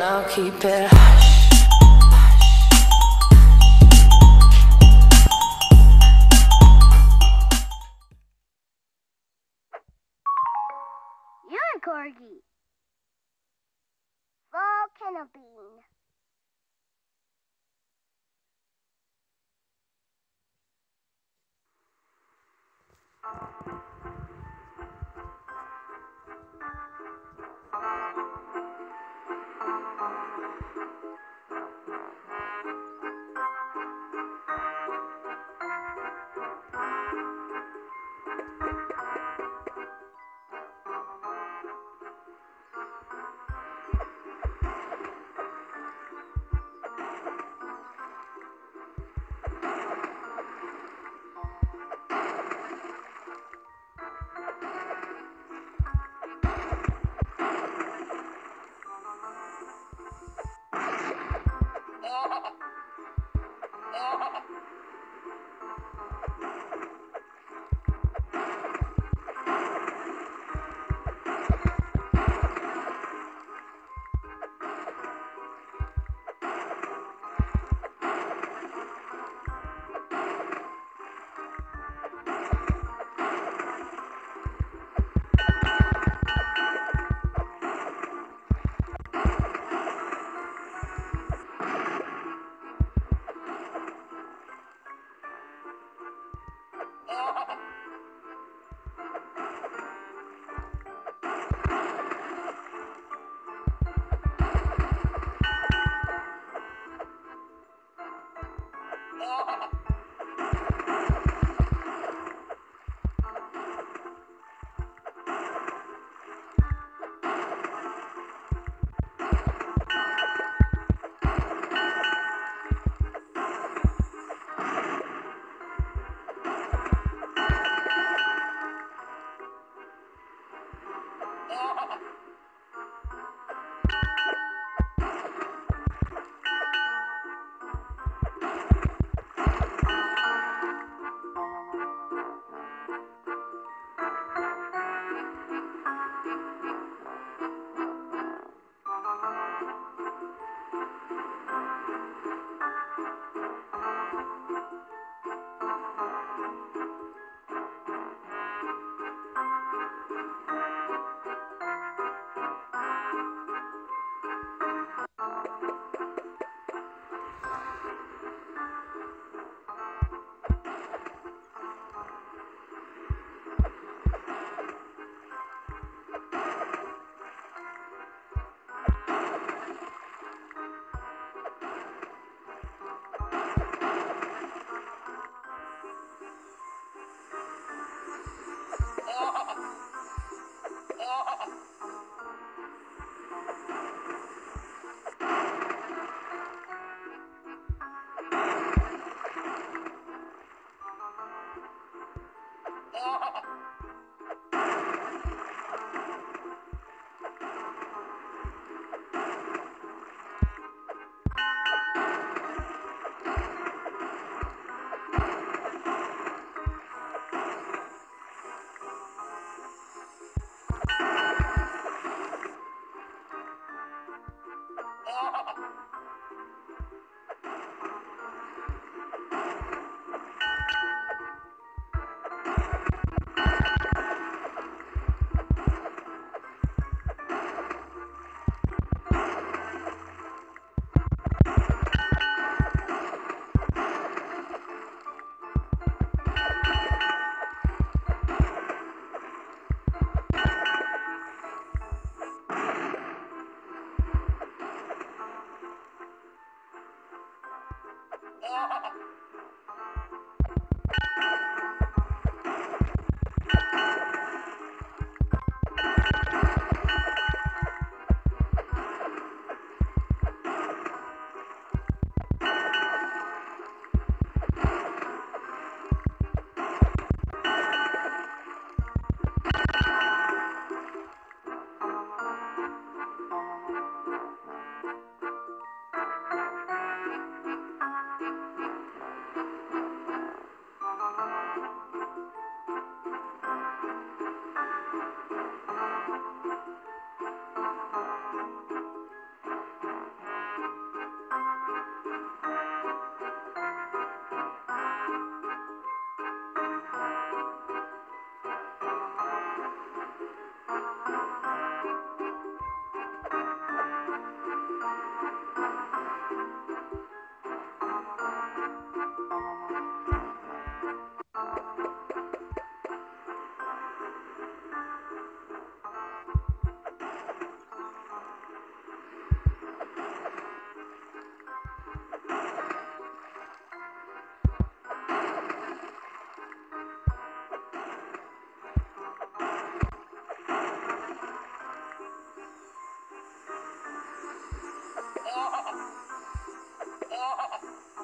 and I'll keep it hush. You're a corgi. Volcano bean. 啊 啊 up.